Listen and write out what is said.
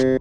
Huh?